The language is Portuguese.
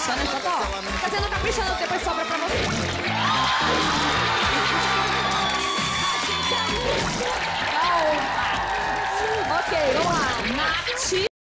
caprichando, já tá, ó. Tá sendo caprichando, depois sobra pra você. Ok, vamos lá. Nath.